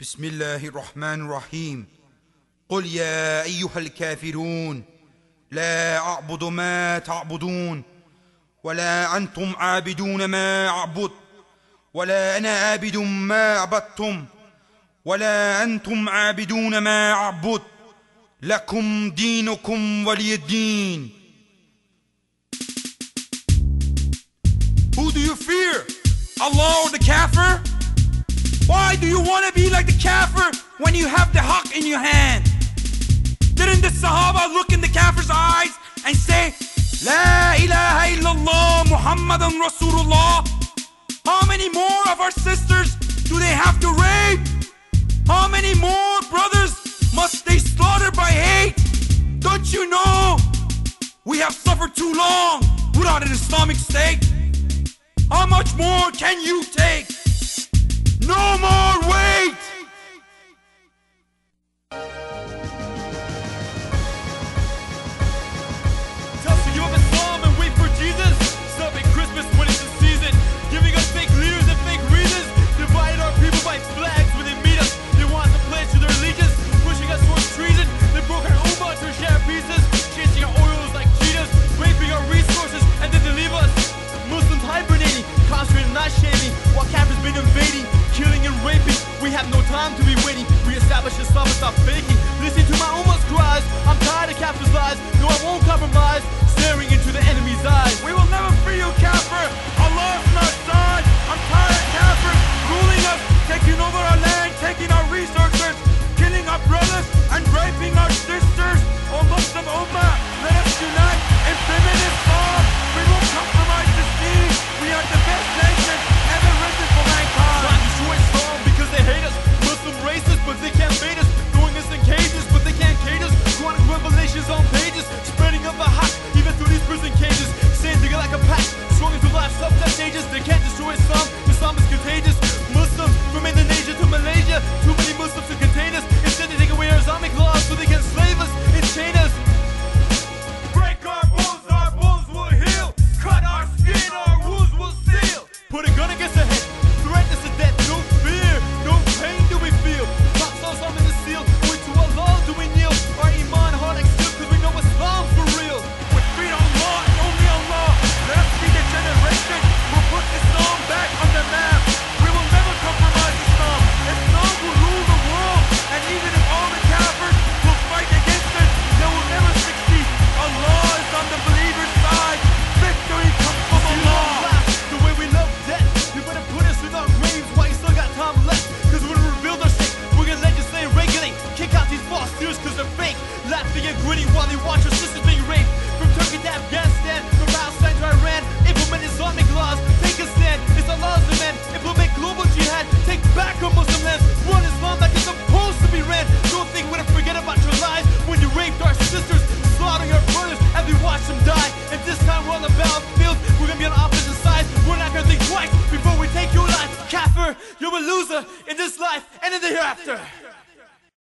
بسم الله الرحمن الرحيم قل يا أيها الكافرون لا أعبد ما تعبدون ولا أنتم عابدون ما أعبد ولا أنا عابد ما عبدتم ولا أنتم عابدون ما أعبد لكم دينكم ولي الدين Who do you fear? Allah or the? Why do you want to be like the kafir when you have the haqq in your hand? Didn't the Sahaba look in the kafir's eyes and say, La ilaha illallah Muhammadan Rasulullah? How many more of our sisters do they have to rape? How many more brothers must they slaughter by hate? Don't you know we have suffered too long without an Islamic state? How much more can you take? No more Islam and stop faking. Listening to my Ummah's cries. I'm tired of Kafirs' lies. No, I won't compromise. Staring while they watch our sisters being raped. From Turkey to Afghanistan, from Palestine to Iran. Implement Islamic laws, take a stand. It's Allah's demand. Implement global jihad, take back our Muslim lands. Run Islam like it's supposed to be ran. Don't think we're gonna forget about your lies when you raped our sisters, slaughtering our brothers as we watch them die. And this time we're on the battlefield, we're gonna be on opposite sides. We're not gonna think twice before we take your life. Kafir, you're a loser in this life and in the hereafter.